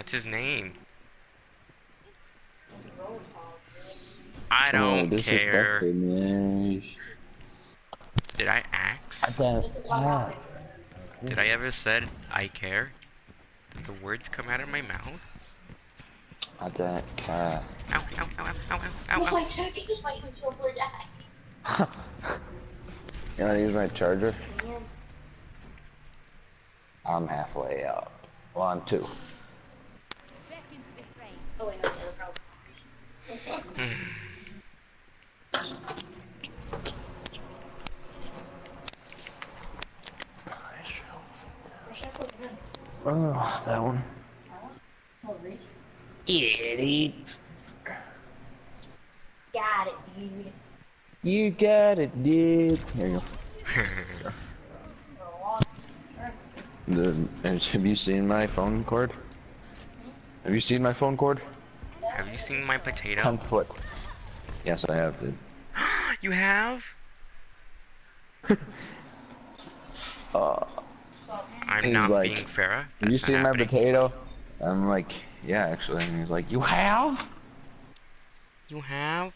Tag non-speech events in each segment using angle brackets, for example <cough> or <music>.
That's his name. I Oh, don't care. Did I I ask? don't. Did I ever said I care? Did the words come out of my mouth? I don't care. Ow, ow, ow, ow, ow, ow, ow, Oh ow. my god, this is my controller die. You wanna use my charger? I'm halfway up. Well, I'm two. Oh. Oh, that one. Oh. Idiot. Got it, dude. You got it, dude. There you go. The, have you seen my phone cord? Have you seen my phone cord? Have you seen my Ten potato? foot. Yes, I have, dude. <gasps> you have? <laughs> Uh, I'm not like, being Farah. have you seen my potato? I'm like, yeah, actually. And he's like, you have? You have?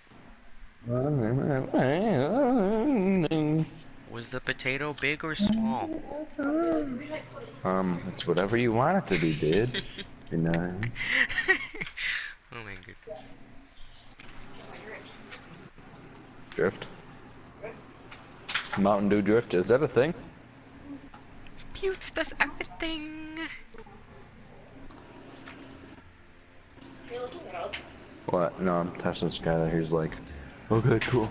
Was the potato big or small? Um, it's whatever you want it to be, dude. <laughs> you know. Oh my goodness. Drift. Mountain Dew drift, is that a thing? Putes does everything. You're looking it up. What? No, I'm testing Skylar. He's like, okay, cool.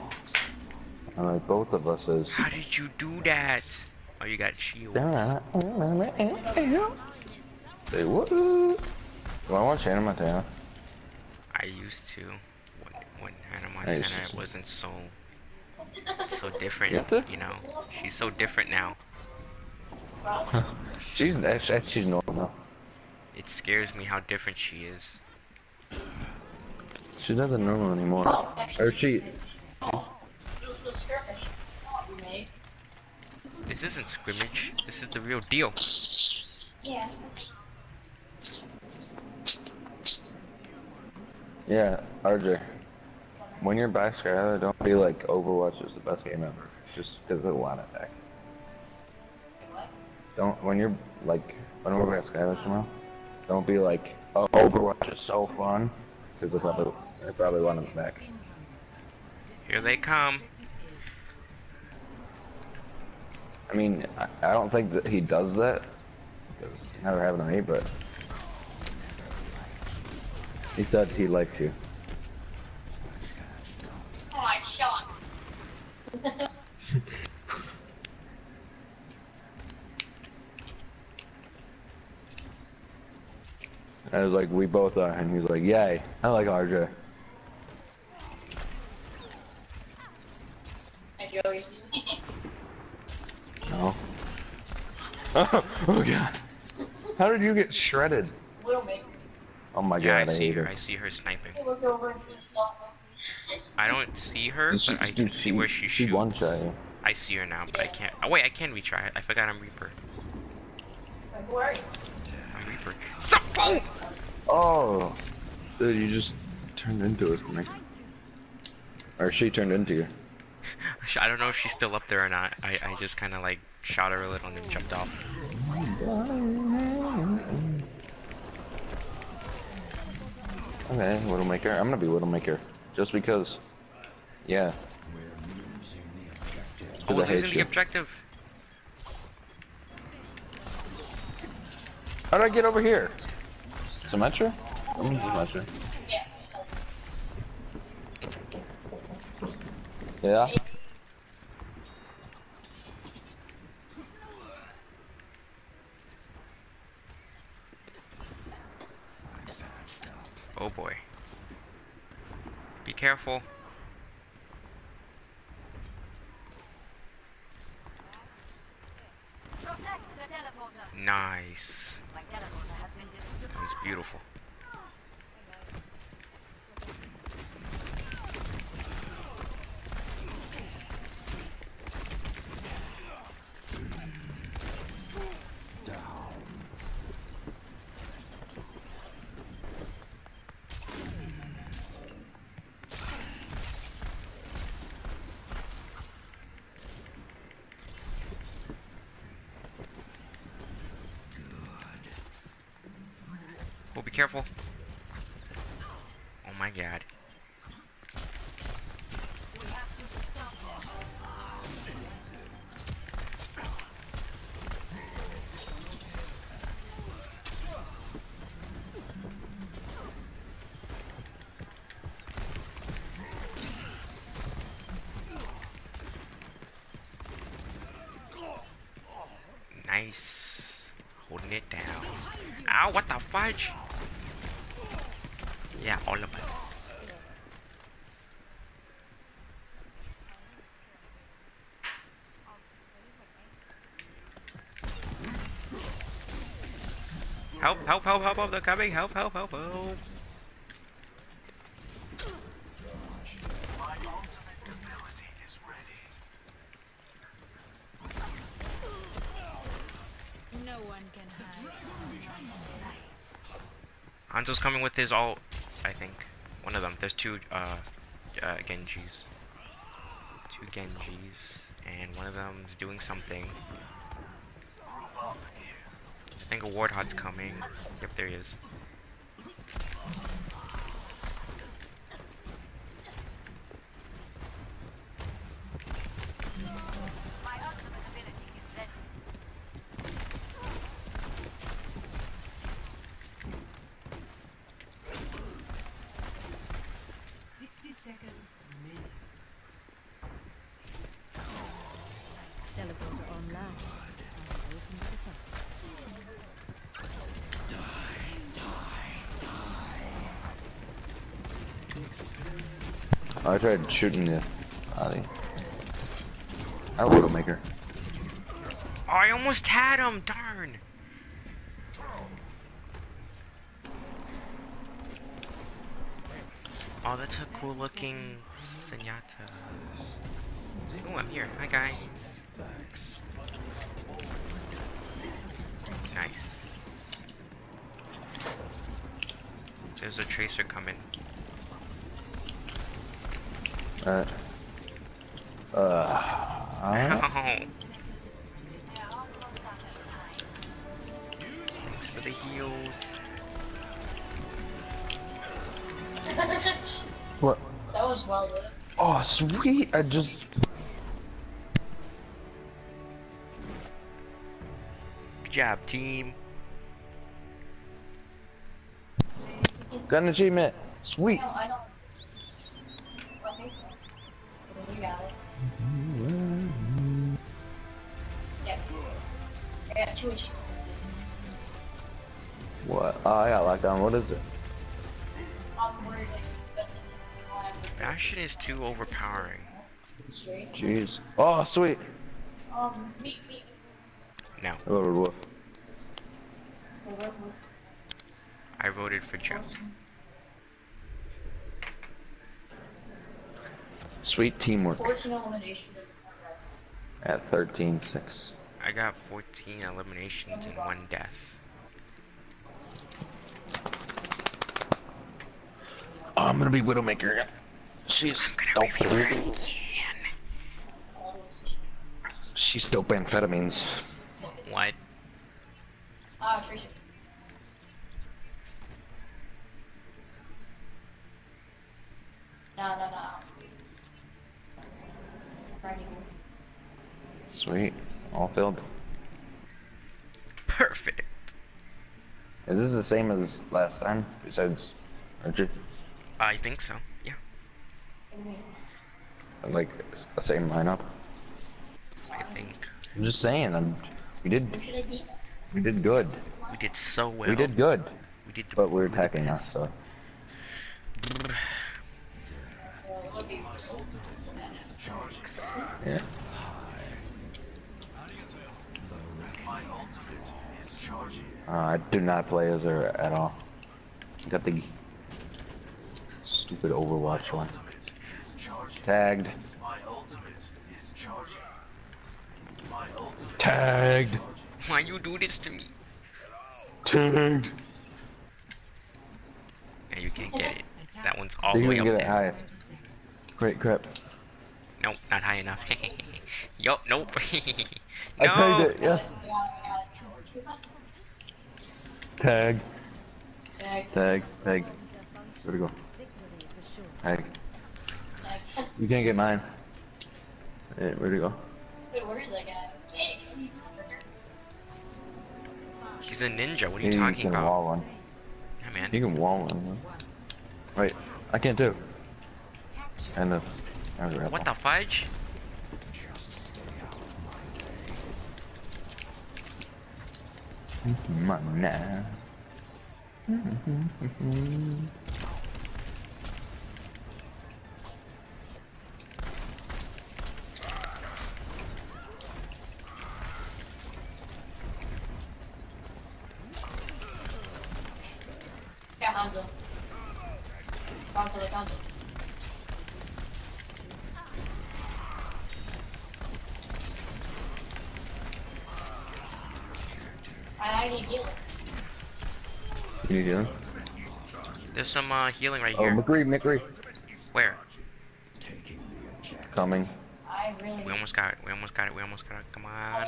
I'm like, both of us is. How did you do that? Oh, you got shields. Say what? Do I watch Hannah Montana? I used to. When, when Hannah I Montana to. wasn't so so different, You you know. She's so different now. She's actually she's normal now. It scares me how different she is. She's doesn't normal anymore. Or she. It was the skirmish. You made. This isn't scrimmage. This is the real deal. Yeah. Yeah, RJ. When you're by Skylar, don't be like Overwatch is the best game ever. Just because of one attack. Don't when you're like when we're at Skylar tomorrow, don't be like, oh Overwatch is so fun. Because I probably I probably want him back. Here they come. I mean, I, I don't think that he does that. Because never happened to me, but he said he likes you. Oh, I shot. I was like, we both are, and he's like, yay, I like RJ. No. <laughs> oh god. How did you get shredded? Widowmaker. Oh my Yeah, god, I see hate her. her. I see her sniping. He looked over and just saw I don't see her, she- but I dude, can see where she She shoots. one shot you. I see her now, but I can't. Oh wait, I can retry. I forgot I'm Reaper. Like, where are you? I'm Reaper. Suffo! Oh! oh, dude, you just turned into it for me. Or she turned into you. <laughs> I don't know if she's still up there or not. I, I just kind of like shot her a little and then jumped off. Okay, Widowmaker. I'm gonna be Widowmaker. Just because. Yeah. Oh, 'Cause we're I hate losing the objective. How did I get over here? Symmetra? I'm in Symmetra. Yeah. Yeah? Oh boy. Be careful. Protect the teleporter. Nice. My teleporter was beautiful. careful. Oh my god. Nice. Holding it down. Ow, what the fudge? Yeah, all of us. Help, help, help, help, help, they're coming, help, help, help, help. No one can hide from my sight. Hanzo's coming with his ult, I think. One of them. There's two, uh, uh, Genjis. Two Genjis. And one of them's doing something. I think a Warthog's coming. Yep, there he is. I tried shooting the Ali. I Widowmaker. Oh, I almost had him! Darn! Oh, that's a cool looking Senata. Oh, I'm here. Hi, guys. Nice. There's a tracer coming. Uh. Alright. Thanks for the heals. What? That was well lit. Oh, sweet! I just. Job, team. Got an achievement! Sweet! I got two issues. What? Oh, I got locked on. What is it? I'm worried like that's Bastion is too overpowering. straight. Jeez. Oh, sweet! Um, meet me. No, I voted Wolf. I voted for Joe. Sweet teamwork at 13-6. I got 14 eliminations and one death. Oh, I'm gonna be Widowmaker. She's dope. gonna be again. She's dope amphetamines. What? Ah, Trisha. No, no, no. Friday. Sweet. All filled. Perfect. Is this the same as last time? Besides Archer? I think so. Yeah, Like, the same lineup? I think I'm just saying, I'm, we did, Who should I beat? we did good. we did so well. We did good. We did. But we're attacking us, so. Yeah. Uh, I do not play as her at all. Got the stupid Overwatch one. Tagged. Tagged. Why you do this to me? Tagged. Yeah, you can't get it. That one's all So the you way can up get it there. high. Great crap. Nope, not high enough. <laughs> Yup, nope. <laughs> I tagged no. it, yes. Tag. Tag. Tag. Where'd it go? Victory is assured. Tag. You can't get mine. Hey, where'd it go? Wait, where is that guy? Hey, He's a ninja. What are you He talking about? wall one. Yeah, man. He can wall one. Wait, I can't do it. And the. I was What the fudge? Mana. Yeah, Hanzo. Hanzo, I need healing. You need healing? There's some uh, healing right Oh, here. McCree, McCree. Where? Coming. Really We almost got it. We almost got it. We almost got it. Come on.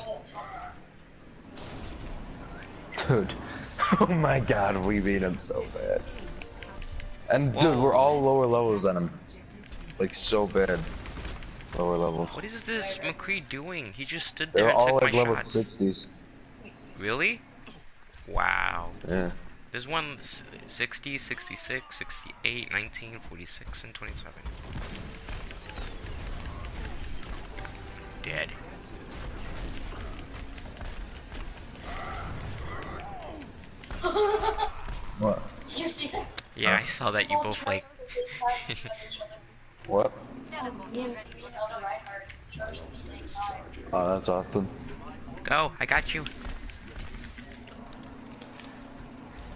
Dude. <laughs> Oh my god, we beat him so bad. And dude, we're all lower levels than him. Like so bad. Lower levels. What is this McCree doing? He just stood there They're there and all took like my level shots. 60s. Really? Wow. Yeah. There's one 60, 66, 68, 19, 46, and 27. Dead. <laughs> What? Did you see that? Yeah, I saw that you both like. What? Me and Elder Reinhardt charged at the same time. Oh, that's awesome. Go, I got you.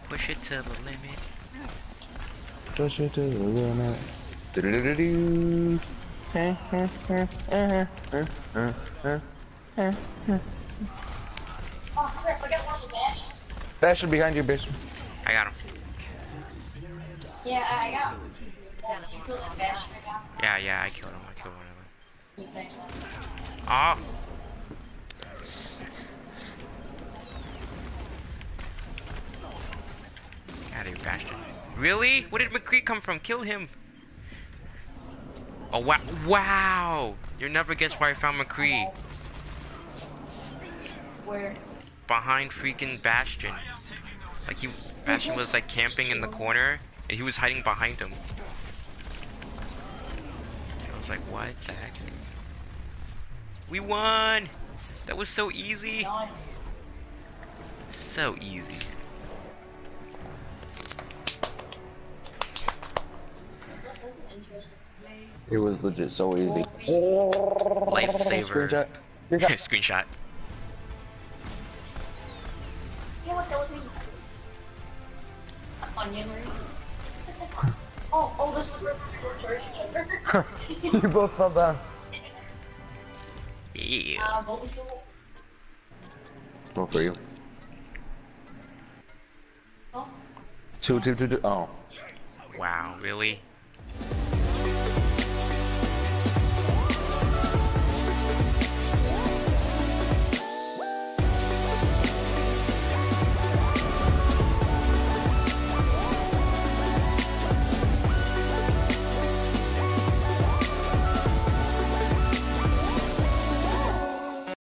Push it to the limit. Push it to the limit. Oh, I got one of the badges. Bastion behind you, Bastion. I got him. Yeah, I I got You killed that badge right now? Yeah, yeah, I killed him. I killed one of them. You think so? Ah! Out of here, Bastion. Really? Where did McCree come from? Kill him! Oh, wow. Wow! You'll never guess where I found McCree. Where? Behind freaking Bastion. Like, he, Bastion was, like, camping in the corner, and he was hiding behind him. I was like, what the heck? We won! That was so easy! So easy. It was legit so easy. Lifesaver. Screenshot. <laughs> Screenshot. Yeah, what that was me. Onion ring. oh, oh, this is where we're charging you both fell down. Yeah. Uh, what was the Go for you. Oh, Two, two, two, two. Oh. Wow, really?